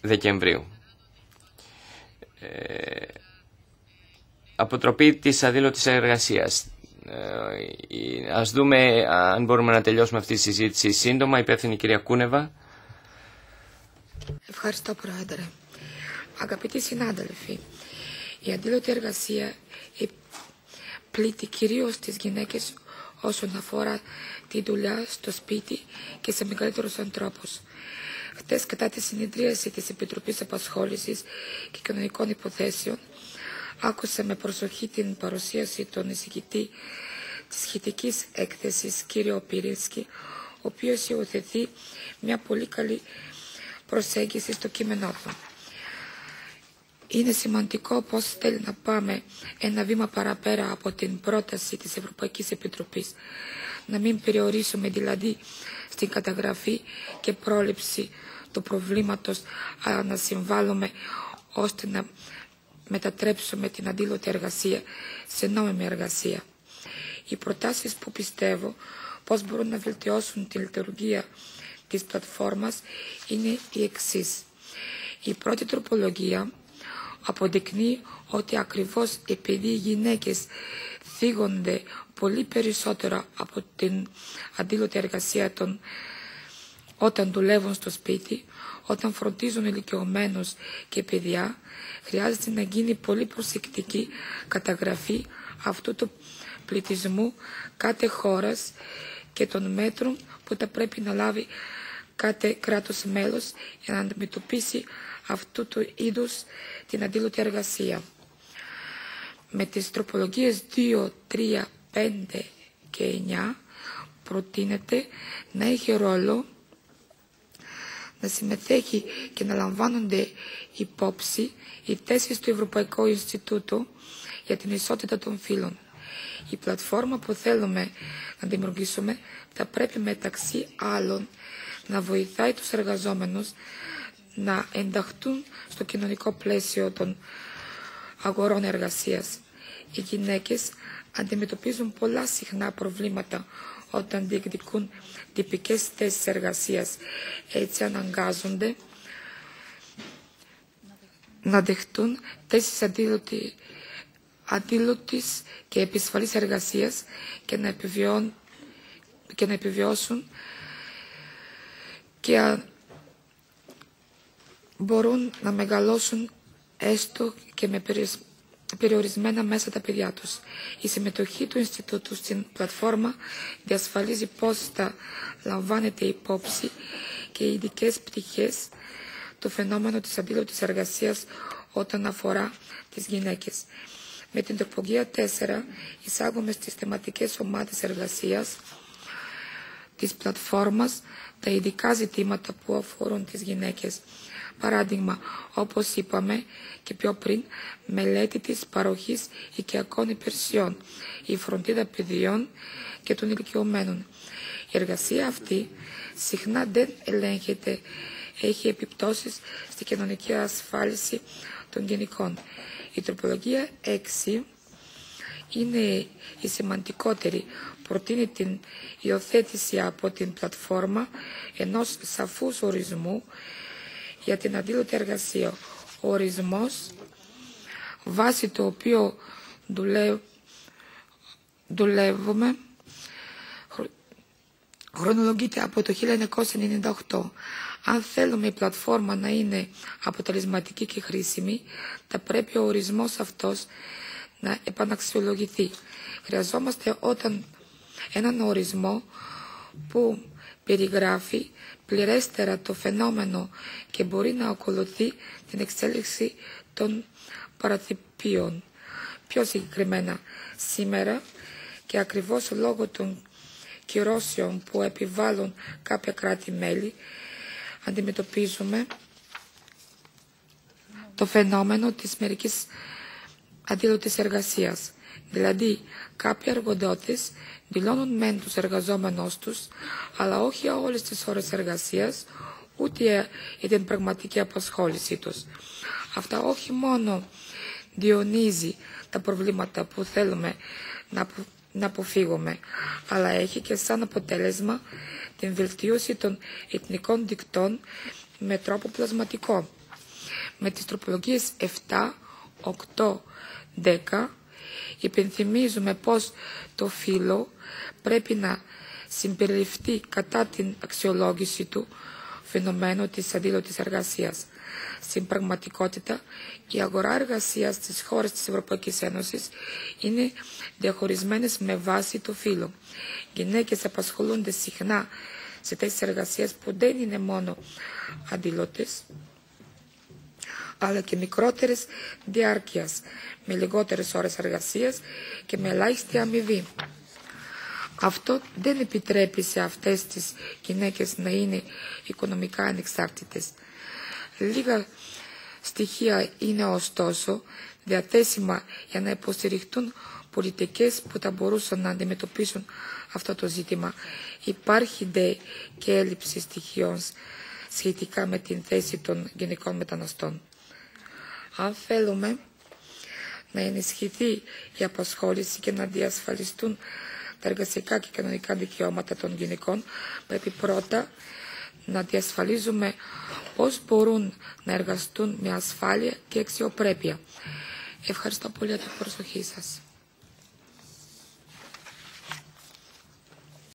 Δεκεμβρίου. Ε, αποτροπή της αδήλωτης εργασίας. Ε, ας δούμε αν μπορούμε να τελειώσουμε αυτή τη συζήτηση σύντομα. Υπεύθυνη κυρία Κούνεβα. Ευχαριστώ Πρόεδρε. Αγαπητοί συνάδελφοι, η αντίλωτη εργασία πλήττει κυρίως τις γυναίκες όσον αφορά τη δουλειά στο σπίτι και σε μεγαλύτερους ανθρώπους. Χτες κατά τη συνεδρίαση της Επιτροπής Απασχόλησης και Κοινωνικών Υποθέσεων άκουσα με προσοχή την παρουσίαση των εισηγητή της σχετικής έκθεσης κύριο Πυρίσκη, ο οποίος υιοθετεί μια πολύ καλή προσέγγιση στο κείμενό του. Είναι σημαντικό πώς θέλει να πάμε ένα βήμα παραπέρα από την πρόταση της Ευρωπαϊκής Επιτροπής. Να μην περιορίσουμε δηλαδή στην καταγραφή και πρόληψη του προβλήματος, αλλά να συμβάλλουμε ώστε να μετατρέψουμε την αντίλωτη εργασία σε νόμιμη εργασία. Οι προτάσεις που πιστεύω πώς μπορούν να βελτιώσουν τη λειτουργία της πλατφόρμας είναι η εξής. Η πρώτη τροπολογία αποδεικνύει ότι ακριβώς επειδή οι γυναίκες θίγονται πολύ περισσότερο από την αντίλωτη εργασία των όταν δουλεύουν στο σπίτι, όταν φροντίζουν ηλικιωμένους και παιδιά, χρειάζεται να γίνει πολύ προσεκτική καταγραφή αυτού του πληθυσμού κάθε χώρας και των μέτρων που θα πρέπει να λάβει κάθε κράτος μέλος για να αντιμετωπίσει αυτού του είδους την αντίλωτη εργασία. Με τις τροπολογίες 2, 3, 5 και 9 προτείνεται να έχει ρόλο να συμμετέχει και να λαμβάνονται υπόψη οι θέσεις του Ευρωπαϊκού Ινστιτούτου για την ισότητα των φύλων. Η πλατφόρμα που θέλουμε να δημιουργήσουμε θα πρέπει μεταξύ άλλων να βοηθάει τους εργαζόμενους να ενταχθούν στο κοινωνικό πλαίσιο των αγορών εργασίας. Οι γυναίκες αντιμετωπίζουν πολλά συχνά προβλήματα όταν διεκδικούν τυπικές θέσεις εργασίας. Έτσι αναγκάζονται να δεχτούν θέσεις αντίλωτη, αντίλωτης και επισφαλής εργασίας και να, και να επιβιώσουν και μπορούν να μεγαλώσουν έστω και με περιορισμένα μέσα τα παιδιά τους. Η συμμετοχή του Ινστιτούτου στην πλατφόρμα διασφαλίζει πώς θα λαμβάνεται υπόψη και οι ειδικές πτυχές του φαινόμενου της αντίλωτης εργασίας όταν αφορά τις γυναίκες. Με την τροπογία 4 εισάγουμε στις θεματικές ομάδες εργασίας της πλατφόρμας τα ειδικά ζητήματα που αφορούν τις γυναίκες. Παράδειγμα, όπως είπαμε και πιο πριν, μελέτη της παροχής οικιακών υπηρεσιών, η φροντίδα παιδιών και των ηλικιωμένων. Η εργασία αυτή συχνά δεν ελέγχεται, έχει επιπτώσεις στη κοινωνική ασφάλιση των γενικών. Η τροπολογία 6 είναι η σημαντικότερη. Προτείνει την υιοθέτηση από την πλατφόρμα ενός σαφούς ορισμού για την αντίλωτη εργασία. Ο ορισμός βάσει το οποίο δουλεύουμε χρονολογείται από το 1998. Αν θέλουμε η πλατφόρμα να είναι αποτελεσματική και χρήσιμη, θα πρέπει ο ορισμός αυτός να επαναξιολογηθεί. Χρειαζόμαστε όταν έναν ορισμό που περιγράφει πληρέστερα το φαινόμενο και μπορεί να ακολουθεί την εξέλιξη των παρατυπίων. Πιο συγκεκριμένα, σήμερα και ακριβώς λόγω των κυρώσεων που επιβάλλουν κάποια κράτη-μέλη, αντιμετωπίζουμε το φαινόμενο της μερικής αντίλωτης εργασίας. Δηλαδή, κάποιοι εργοδότες δηλώνουν μεν τους εργαζόμενους τους, αλλά όχι για όλες τις ώρες εργασίας, ούτε για την πραγματική απασχόλησή τους. Αυτά όχι μόνο διονύζει τα προβλήματα που θέλουμε να, να αποφύγουμε, αλλά έχει και σαν αποτέλεσμα την βελτίωση των εθνικών δικτών με τρόπο πλασματικό. με τις τροπολογίες 7, 8, 10 υπενθυμίζουμε πως το φύλλο πρέπει να συμπεριληφθεί κατά την αξιολόγηση του φαινομένου της αντίλωτης εργασίας. Στην πραγματικότητα, η αγορά εργασίας στις χώρες της Ευρωπαϊκής Ένωσης είναι διαχωρισμένες με βάση το φύλλο. Γυναίκες απασχολούνται συχνά σε τέτοιες εργασίες που δεν είναι μόνο αντιλώτες, αλλά και μικρότερες διάρκειας, με λιγότερες ώρες εργασίας και με ελάχιστη αμοιβή. Αυτό δεν επιτρέπει σε αυτές τις γυναίκες να είναι οικονομικά ανεξάρτητες. Λίγα στοιχεία είναι ωστόσο διαθέσιμα για να υποστηριχτούν πολιτικές που θα μπορούσαν να αντιμετωπίσουν αυτό το ζήτημα. Υπάρχει δε και έλλειψη στοιχείων σχετικά με την θέση των γενικών μεταναστών. Αν θέλουμε να ενισχυθεί η απασχόληση και να διασφαλιστούν τα εργασιακά και κοινωνικά δικαιώματα των γυναικών, πρέπει πρώτα να διασφαλίζουμε πώς μπορούν να εργαστούν με ασφάλεια και αξιοπρέπεια. Ευχαριστώ πολύ για την προσοχή σας.